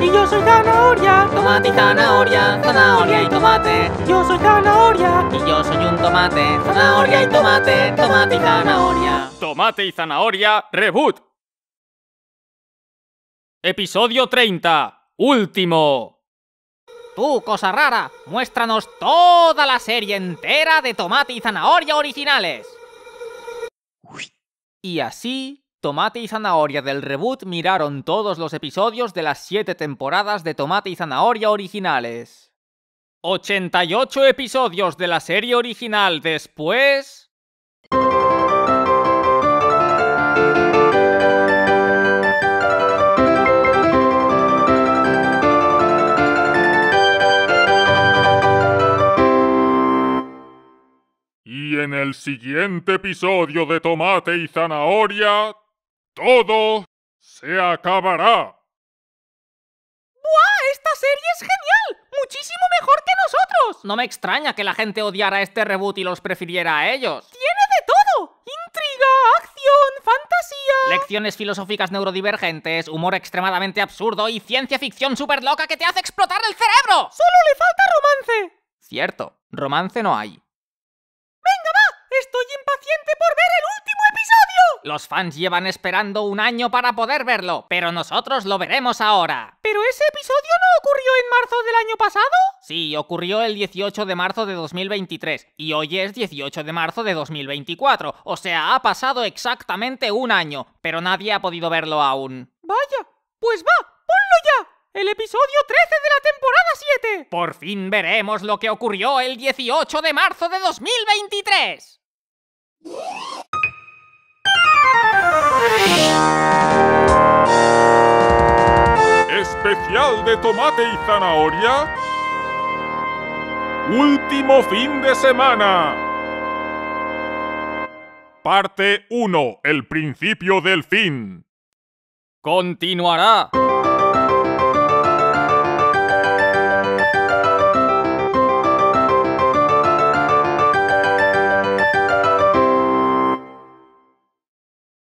Y yo soy zanahoria. Tomate y zanahoria, zanahoria y tomate. Yo soy zanahoria. Y yo soy un tomate, zanahoria y tomate, tomate y zanahoria. Tomate y zanahoria, reboot. Episodio 30. Último. Tú, cosa rara, muéstranos toda la serie entera de tomate y zanahoria originales. Y así, Tomate y Zanahoria del reboot miraron todos los episodios de las 7 temporadas de Tomate y Zanahoria originales. 88 episodios de la serie original después... Y en el siguiente episodio de Tomate y Zanahoria, todo se acabará. ¡Buah! ¡Esta serie es genial! ¡Muchísimo mejor que nosotros! No me extraña que la gente odiara este reboot y los prefiriera a ellos. ¡Tiene de todo! Intriga, acción, fantasía... Lecciones filosóficas neurodivergentes, humor extremadamente absurdo y ciencia ficción súper loca que te hace explotar el cerebro. Solo le falta romance. Cierto, romance no hay. ¡Venga, va! Estoy impaciente por ver el último episodio. Los fans llevan esperando un año para poder verlo, pero nosotros lo veremos ahora. ¿Pero ese episodio no ocurrió en marzo del año pasado? Sí, ocurrió el 18 de marzo de 2023 y hoy es 18 de marzo de 2024, o sea, ha pasado exactamente un año, pero nadie ha podido verlo aún. Vaya, pues va, ponlo ya. El episodio 13 de la temporada 7. Por fin veremos lo que ocurrió el 18 de marzo de 2023. Especial de Tomate y Zanahoria. Último fin de semana. Parte 1. El principio del fin. Continuará.